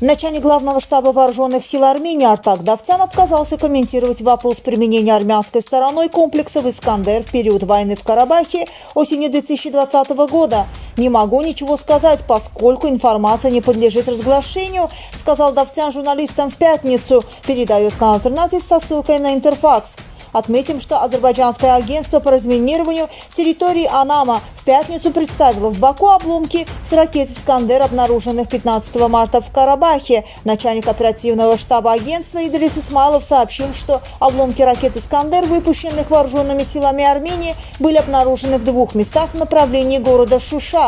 Начальник главного штаба вооруженных сил Армении Артак Давтян отказался комментировать вопрос применения армянской стороной комплексов «Искандер» в период войны в Карабахе осенью 2020 года. «Не могу ничего сказать, поскольку информация не подлежит разглашению», сказал Давтян журналистам в пятницу, передает канал 13 со ссылкой на Интерфакс. Отметим, что азербайджанское агентство по разминированию территории Анама в пятницу представило в Баку обломки с ракет «Искандер», обнаруженных 15 марта в Карабахе. Начальник оперативного штаба агентства Идрис Исмайлов сообщил, что обломки ракет «Искандер», выпущенных вооруженными силами Армении, были обнаружены в двух местах в направлении города Шуша.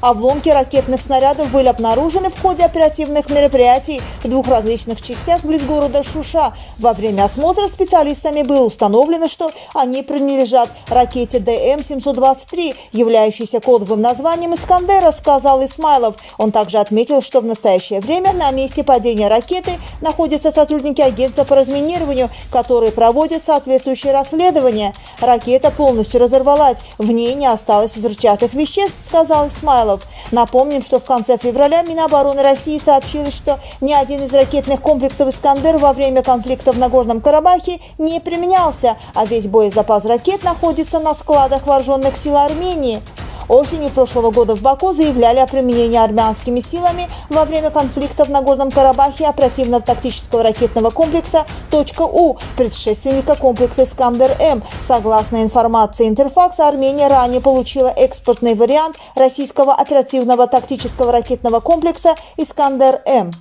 Обломки ракетных снарядов были обнаружены в ходе оперативных мероприятий в двух различных частях близ города Шуша. Во время осмотра специалистами было установлено, что они принадлежат ракете ДМ-723, являющейся кодовым названием «Искандера», сказал Исмайлов. Он также отметил, что в настоящее время на месте падения ракеты находятся сотрудники агентства по разминированию, которые проводят соответствующее расследование. Ракета полностью разорвалась, в ней не осталось взрывчатых веществ, сказал Исмайлов. Измайлов. Напомним, что в конце февраля Минобороны России сообщила, что ни один из ракетных комплексов «Искандер» во время конфликта в Нагорном Карабахе не применялся, а весь боезапас ракет находится на складах вооруженных сил Армении. Осенью прошлого года в Баку заявляли о применении армянскими силами во время конфликта в Нагорном Карабахе оперативно-тактического ракетного комплекса «У», предшественника комплекса «Искандер-М». Согласно информации Интерфакса, Армения ранее получила экспортный вариант российского оперативного тактического ракетного комплекса «Искандер-М».